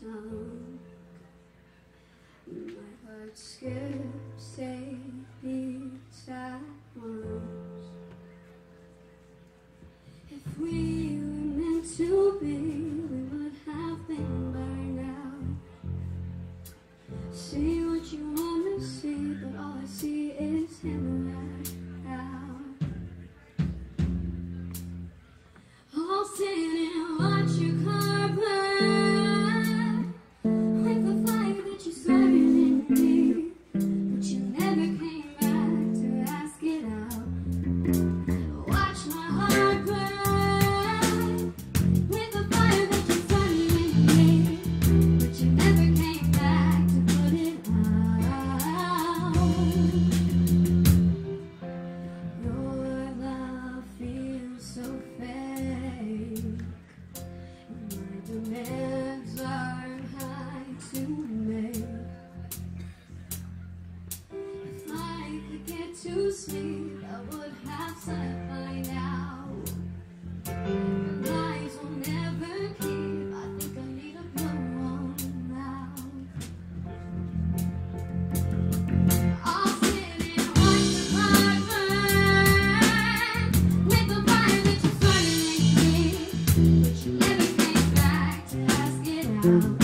tongue. My heart skips a beat at once. If we were meant to be, we would have been by now. See what you want to see, but all I see is him. now.